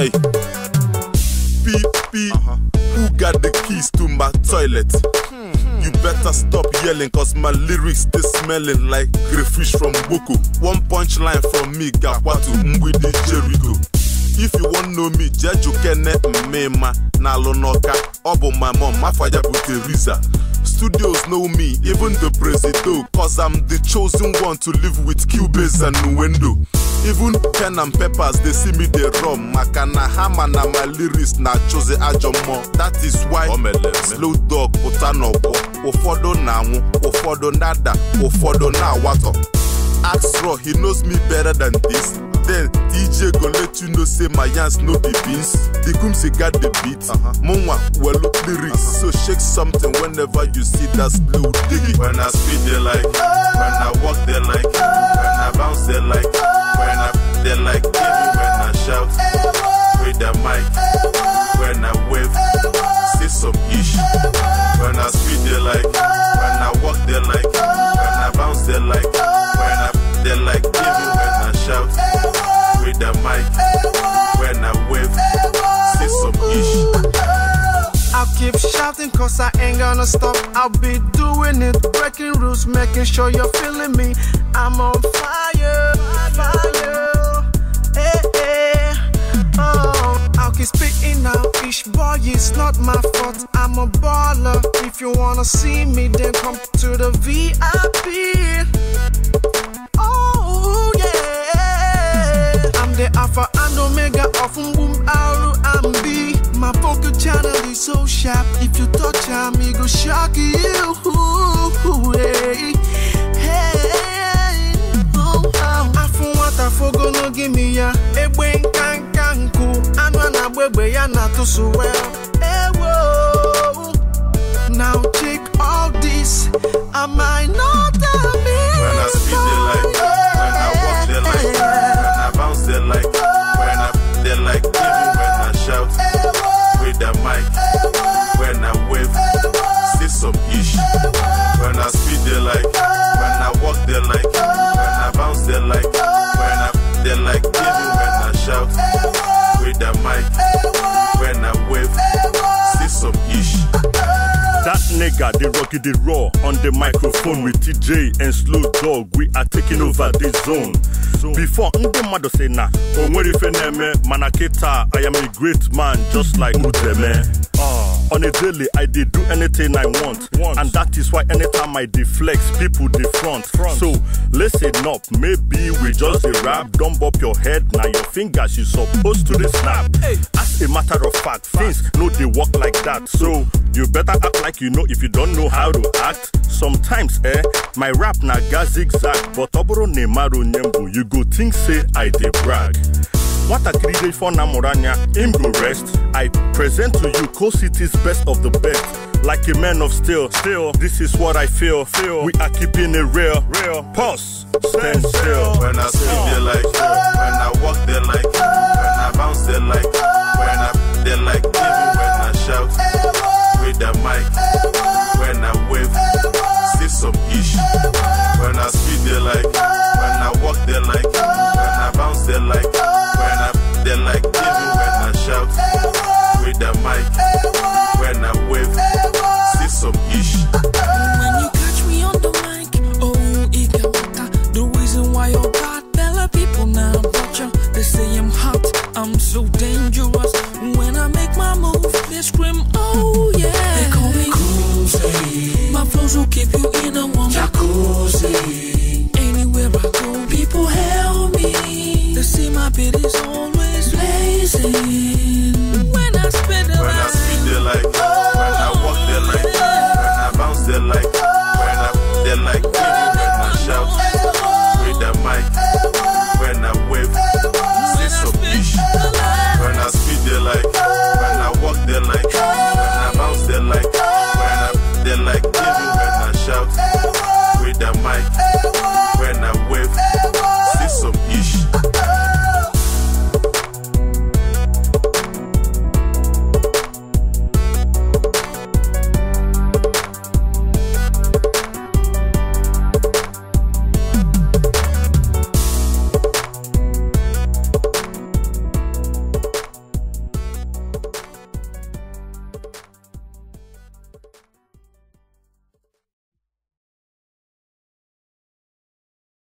Hey. Beep, beep. Uh -huh. Who got the keys to my toilet? Hmm. You better stop yelling, cause my lyrics they smelling like greyfish from Boko. One punch line from me, Gakwatu Mgbidi Jericho. If you want know me, Jeju Kene Mmema, Nalonaka, Obo my mom, my father, Teresa. Studios know me, even the presido, cause I'm the chosen one to live with Cubase and Nuendo. Even pen and peppers, they see me they rum. Maka na hama na my lyrics na chose ajomo. That is why slow dog pụta n'ọgbọ. Ụfọdụ na-anwụ, ụfọdụ nada, ụfọdụ na-awatọ. Ask Raw, he knows me better than this. Then DJ go let you know say my yans no be beans. The Kumsi got the beat. Monwa well lyrics. Shake something whenever you see that blue. When I speed they like, when I walk they like, when I bounce they like, when I they like shouting cause I ain't gonna stop. I'll be doing it, breaking rules, making sure you're feeling me. I'm on fire, fire. Hey, hey. Oh, I'll keep spitting out each boy, it's not my fault. I'm a baller. If you wanna see me, then come to the VIP. Sharp. If you touch me, go shock you. Hey, hey. Oh, oh. Afụ nwata fogo no give me ya. Egbe nka nka nkụ. Anụ a na-agba egbe ya na-atụsụ well. Ewo. Now check all this. Am I not have nigga, they rocky the raw on the microphone with TJ and Slow Dogg. We are taking over this zone. Before ndị mmadụ say na o nwere ife na-eme mana kịta I am a great man just like Udeme. On a daily, I did do anything I want, and that is why anytime I deflex, people dey front. So listen up, maybe we just a rap. Don't bop your head, now your fingers you supposed to dey snap. As a matter of fact, things no dey work like that. So you better act like you know if you don't know how to act. Sometimes, eh, my rap na ga zigzag, but oboro ne maro nyembo, you go think say I dey brag. Nwatakịrị dị ifo na mụrụ anya rest i present to you co city's best of the best like a man of steel still this is what i feel feel we are keeping it real real pause stand still When I speak, they like. you When I walk, there like. When I'm so dangerous. When I make my move, they scream, oh yeah. They call me Coolsy. My flows will keep you in a warm jacuzzi. Anywhere I go, people help me. They see my beat is always blazing. When I spit it like, when I spit it like, oh. when I walk it like. Oh,